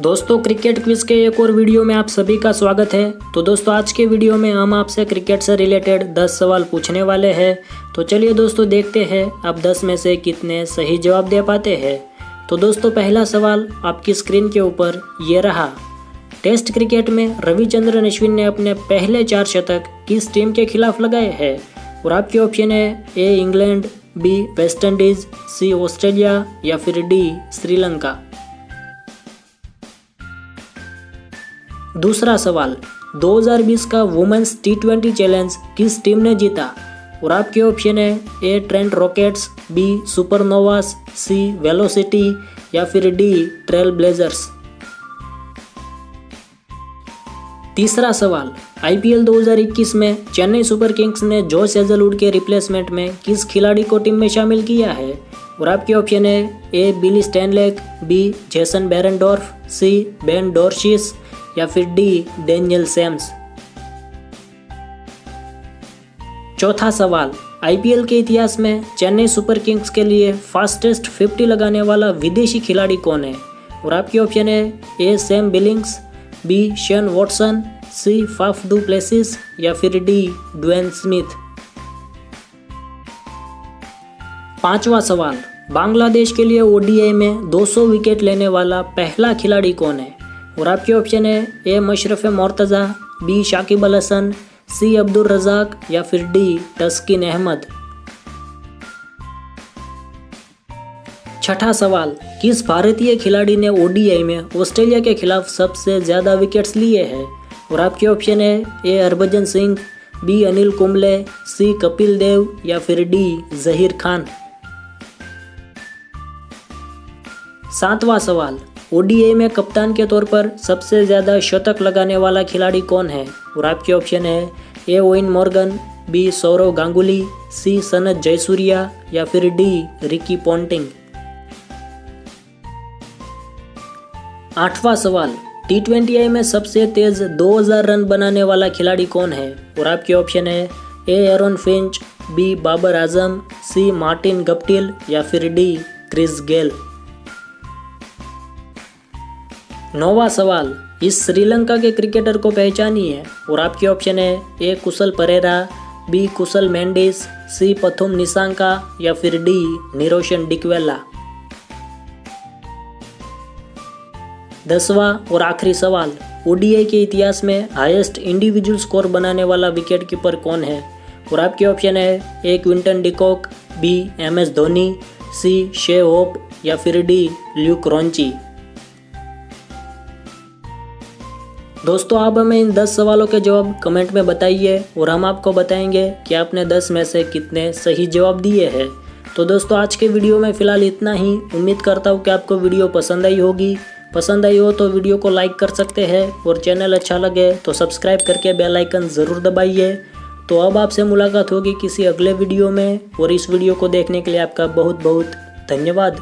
दोस्तों cricket quiz के एक और वीडियो में आप सभी का स्वागत है। तो दोस्तों, आज के वीडियो में हम आपसे क्रिकेट से रिलेटेड 10 सवाल पूछने वाले हैं। तो चलिए दोस्तों, देखते हैं आप 10 में से कितने सही जवाब दे पाते हैं। तो दोस्तों, पहला सवाल आपकी स्क्रीन के ऊपर ये रहा। टेस्ट क्रिकेट में रविचंद्रन अश्विन ने अपने पहले चार शतक किस टीम के खिलाफ लगाए हैं? और आपके ऑप्शन है A England B West Indies C Australia या फिर डी श्रीलंका दूसरा सवाल 2020 का वुमेन्स टी ट्वेंटी चैलेंज किस टीम ने जीता? और आपके ऑप्शन है A Trent Rockets B Supernovas C Velocity या फिर डी ट्रेल ब्लेजर्स तीसरा सवाल आईपीएल 2021 में चेन्नई सुपर किंग्स ने जोश एजलवुड के रिप्लेसमेंट में किस खिलाड़ी को टीम में शामिल किया है? और आपके ऑप्शन है, A, Billy Stanlake, B, Jason Behrendorff, C, Ben Dwarshuis, या फिर डी, डेनियल सैम्स। चौथा सवाल आईपीएल के इतिहास में चेन्नई सुपर किंग्स के लिए फास्टेस्ट 50 लगाने वाला विदेशी खिलाड़ी कौन है? और आपके ऑप्शन है, A, Sam Billings B, Shane Watson, C, Faf du Plessis या फिर डी, ड्वेन स्मिथ। पांचवा सवाल, बांग्लादेश के लिए ओडीआई में 200 विकेट लेने वाला पहला खिलाड़ी कौन है? और आपके ऑप्शन है A, Mashrafe Mortaza, B, Shakib Al Hasan, C, Abdul Razzaq या फिर डी, तस्किन अहमद। छठा सवाल, किस भारतीय खिलाड़ी ने ओडीआई में ऑस्ट्रेलिया के खिलाफ सबसे ज़्यादा विकेट्स लिए हैं? और आपके ऑप्शन है A Harbhajan Singh B Anil Kumble C Kapil Dev या फिर डी जहीर खान। सातवां सवाल ओडीआई में कप्तान के तौर पर सबसे ज़्यादा शतक लगाने वाला खिलाड़ी कौन है? और आपके ऑप्शन है A Eoin Morgan B Sourav Ganguly C Sanath Jayasuriya या फिर डी रिकी पॉन्टिंग। आठवां सवाल टी ट्वेंटी आई में सबसे तेज 2000 रन बनाने वाला खिलाड़ी कौन है? और आपके ऑप्शन है A Aaron Finch B Babar Azam C Martin Guptill या फिर डी क्रिस गेल नौवा सवाल, इस श्रीलंका के क्रिकेटर को पहचानिए. और आपके ऑप्शन है A Kusal Perera B Kusal Mendis C Pathum Nissanka या फिर डी निरोशन डिकवेला. दसवां और आखिरी सवाल ओडीआई के इतिहास में हाईएस्ट इंडिविजुअल स्कोर बनाने वाला विकेट कीपर कौन है? और आपके ऑप्शन है A Quinton de Kock B M S Dhoni C Shai Hope या फिर डी ल्यूक रॉन्ची दोस्तों आप हमें इन 10 सवालों के जवाब कमेंट में बताइए और हम आपको बताएँगे कि आपने 10 में से कितने सही जवाब दिए हैं। तो दोस्तों, आज के वीडियो में फ़िलहाल इतना ही। उम्मीद करता हूँ कि आपको वीडियो पसंद आई होगी। पसंद आई हो तो वीडियो को लाइक कर सकते हैं और चैनल अच्छा लगे तो सब्सक्राइब करके बेल आइकन ज़रूर दबाइए। तो अब आपसे मुलाकात होगी किसी अगले वीडियो में और इस वीडियो को देखने के लिए आपका बहुत बहुत धन्यवाद।